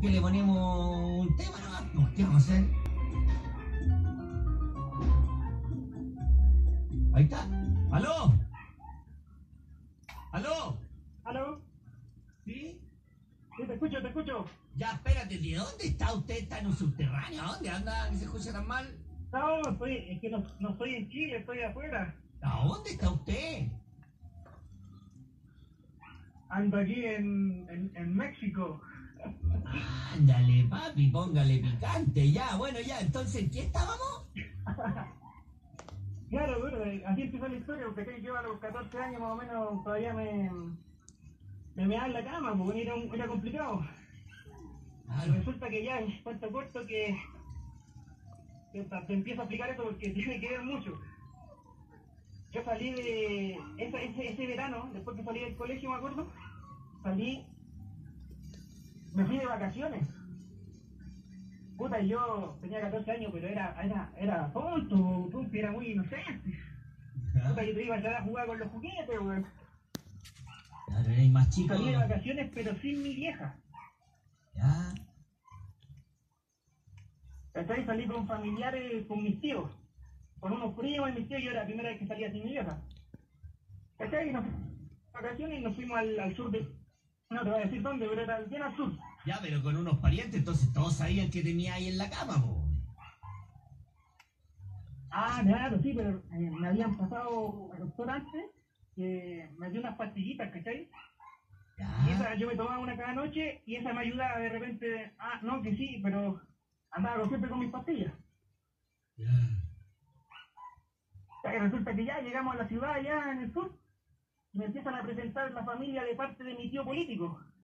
que le ponemos un tema nomás. ¿Qué vamos a hacer? Ahí está. ¿Aló? ¿Aló? ¿Aló? ¿Sí? Sí, te escucho, te escucho. Ya, espérate, ¿de dónde está usted? ¿Está en un subterráneo? ¿A dónde anda que se escucha tan mal? No, estoy, es que no, no estoy en Chile, estoy afuera. ¿A dónde está usted? Ando aquí en, en, en México. Ándale, papi, póngale picante. Ya, bueno, ya, entonces, ¿en qué estábamos? Claro, bueno, eh, así empezó la historia, porque yo a los 14 años más o menos todavía me, me meaba en la cama, porque era, un- era complicado. Claro. resulta que ya, cuento corto que, que te, empiezo a explicar esto porque tiene que ver mucho. Yo salí de ese, ese, ese verano, después que salí del colegio, me acuerdo, salí, me fui de vacaciones. Puta, yo tenía 14 años, pero era, era, era tonto, tonto, era muy inocente. Puta, yo te iba a entrar a jugar con los juguetes, weón. Claro, eres más chico. Salí de vacaciones, pero sin mi vieja. Ya. ¿Cachai? Salí con familiares, con mis tíos, con unos primos y mis tíos, yo era la primera vez que salía sin mi vieja. ¿Cachai? Nos vacaciones y nos fuimos al, al sur de... No te voy a decir dónde, pero era bien al sur. Ya, pero con unos parientes, entonces todos sabían que tenía ahí en la cama, po. Ah, claro, sí, pero eh, me habían pasado al doctor antes que me dio unas pastillitas, ¿cachai? Y Ya. esa yo me tomaba una cada noche y esa me ayudaba de repente, ah, no, que sí, pero andaba siempre con mis pastillas. Ya. O sea, que resulta que ya llegamos a la ciudad, allá en el sur, y me empiezan a presentar la familia de parte de mi tío político.